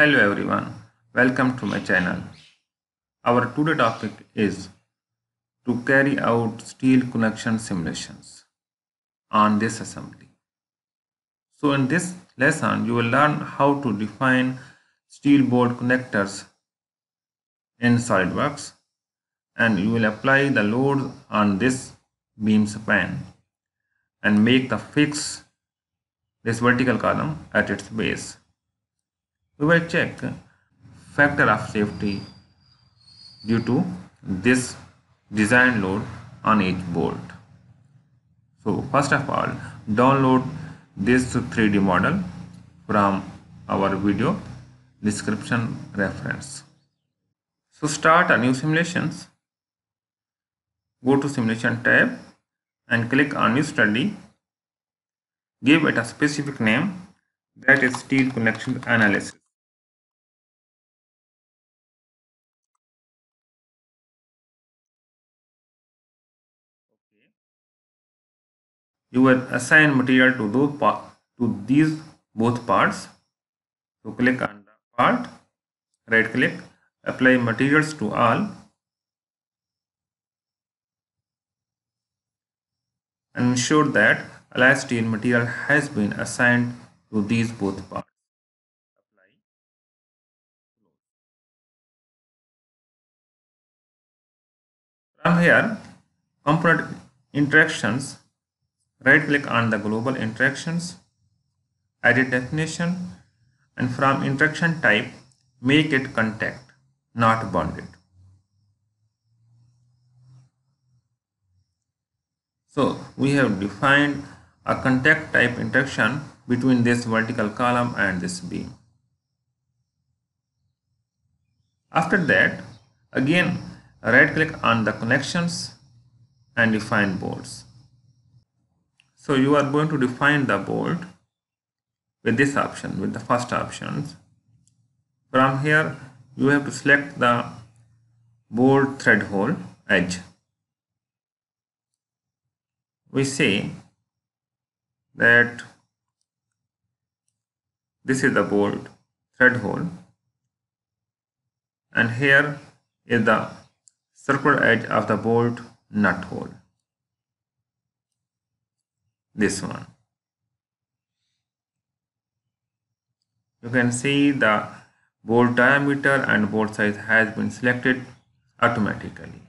Hello everyone, welcome to my channel. Our today topic is to carry out steel connection simulations on this assembly. So in this lesson you will learn how to define steel bolt connectors in SolidWorks and you will apply the load on this beam span and make the fix this vertical column at its base. We will check factor of safety due to this design load on each bolt. So first of all download this 3D model from our video description reference. So start a new simulations. Go to simulation tab and click on new study. Give it a specific name that is steel connection analysis. You will assign material to those to these both parts. So click on the part, right click, apply materials to all and ensure that steel material has been assigned to these both parts. From here, component interactions, right click on the global interactions, edit definition and from interaction type, make it contact, not bonded. So we have defined a contact type interaction between this vertical column and this beam. After that, again right click on the connections and define bolts. So you are going to define the bolt with this option, with the first options. From here, you have to select the bolt thread hole edge we say that this is the bolt thread hole and here is the circular edge of the bolt nut hole this one. You can see the bolt diameter and bolt size has been selected automatically.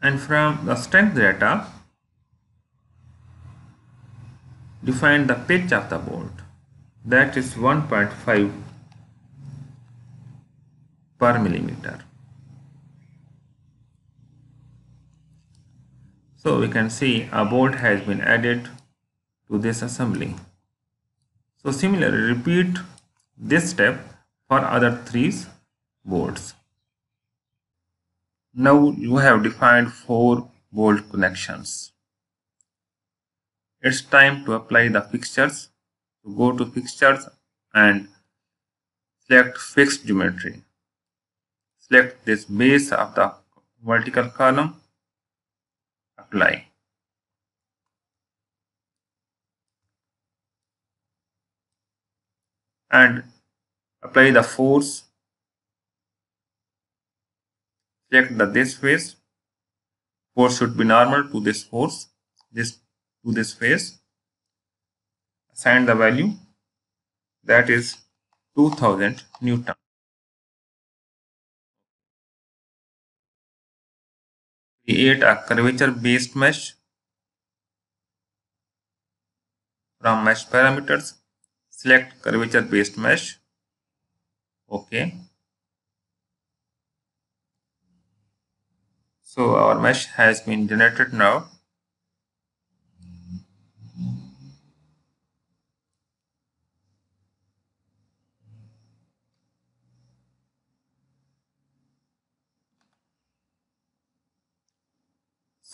And from the strength data define the pitch of the bolt that is 1.5 per millimeter so we can see a bolt has been added to this assembly so similarly repeat this step for other three bolts now you have defined four bolt connections. It's time to apply the fixtures. Go to fixtures and select fixed geometry. Select this base of the vertical column. Apply. And apply the force. Check that this face. Force should be normal to this force this to this face. Assign the value that is 2000 newton create a curvature based mesh from mesh parameters. Select curvature based mesh. Okay So our mesh has been generated now.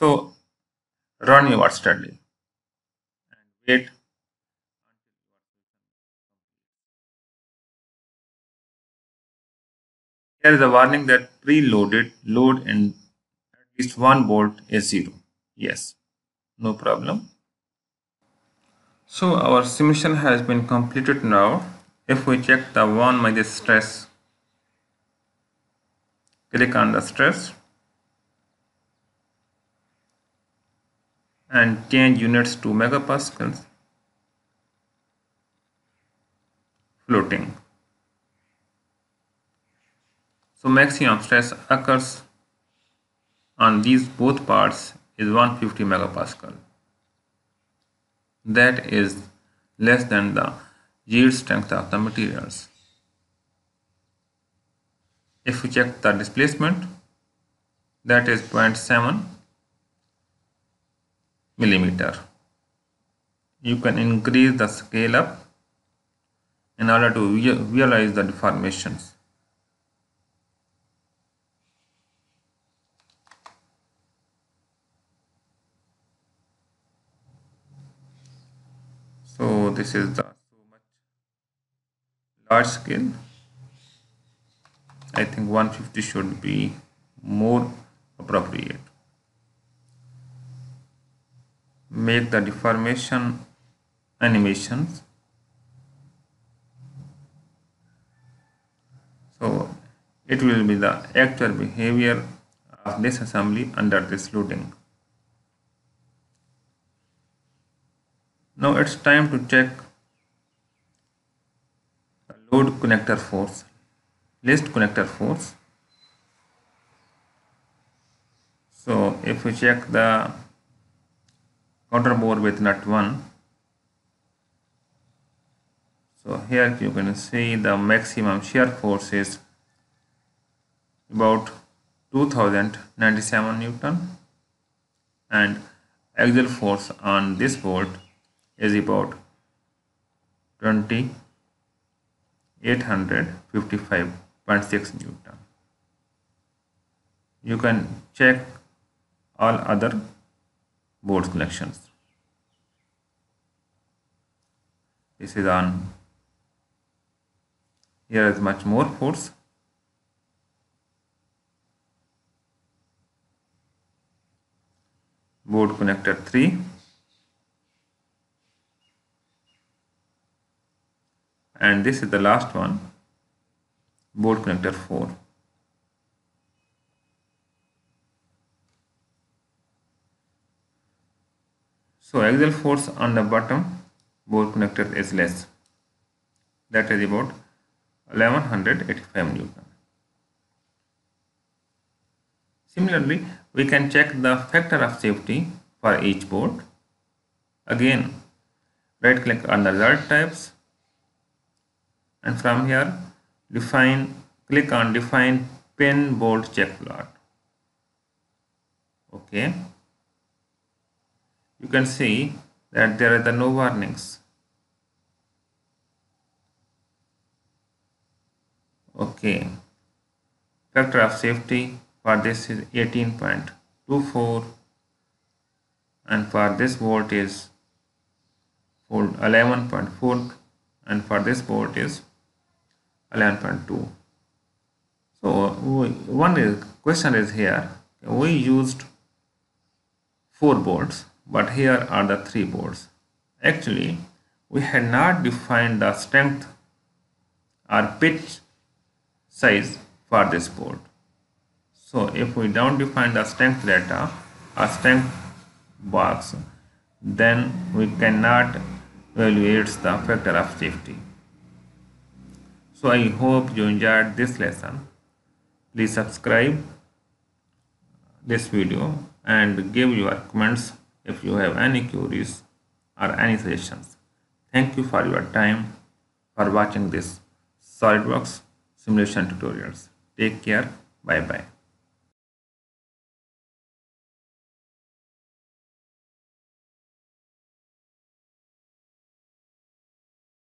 So run your study and wait Here is a warning that preloaded load in at least one bolt is zero. Yes, no problem. So our simulation has been completed now. If we check the von Mises stress, click on the stress and change units to megapascals floating. So maximum stress occurs on these both parts is 150 megapascal. That is less than the yield strength of the materials. If we check the displacement, that is 0.7 millimeter. You can increase the scale up in order to realize the deformations. So this is the large scale. I think 150 should be more appropriate. Make the deformation animations So it will be the actual behavior of this assembly under this loading. Now it's time to check load connector force, list connector force. So if we check the counter bore with nut 1, so here you can see the maximum shear force is about 2097 newton. And axial force on this bolt is about 2855.6 newton. You can check all other bolt connections this is on here is much more force. Bolt connector 3 and this is the last one. Bolt connector 4 so axial force on the bottom bolt connector is less that is about 1185 Newton. Similarly, we can check the factor of safety for each bolt. Again, right click on the result types and from here define click on define pin bolt check plot. Okay. You can see that there are the no warnings. Okay. Factor of safety for this is 18.24 and for this bolt is 11.4 and for this bolt is 11.2 so one question is here. We used four bolts but here are the three boards. actually we had not defined the strength or pitch size for this board. So if we don't define the strength data or strength box, then we cannot evaluate the factor of safety. So I hope you enjoyed this lesson. Please subscribe this video and give your comments if you have any queries or any suggestions. Thank you for your time for watching this SolidWorks simulation tutorials. Take care. Bye bye.